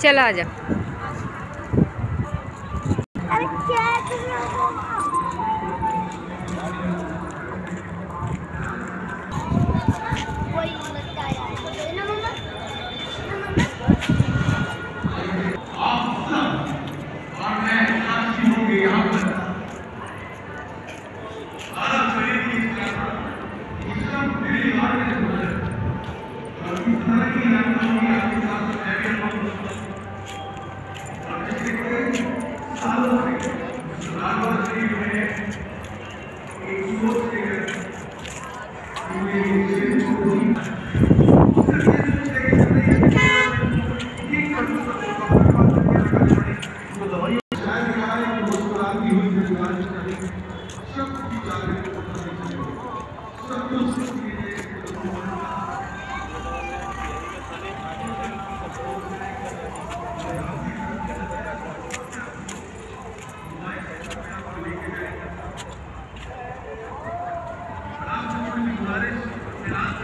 चल आ जा Gracias.